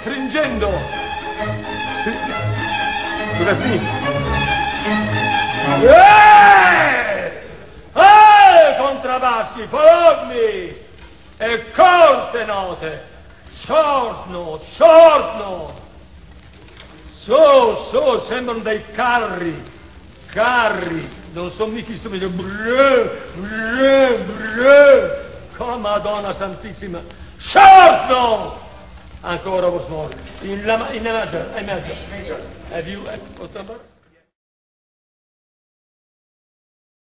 stringendo. Finito? Eh! Eh, contrabbassi, forni e corte note. Short note. So, so, sembrano dei carri, carri, non sono mica strumenti, brrr, brrr, brrr, oh Madonna Santissima, short note! Ancora was more. In, in the major, a major. Have you, eh, Ottoman?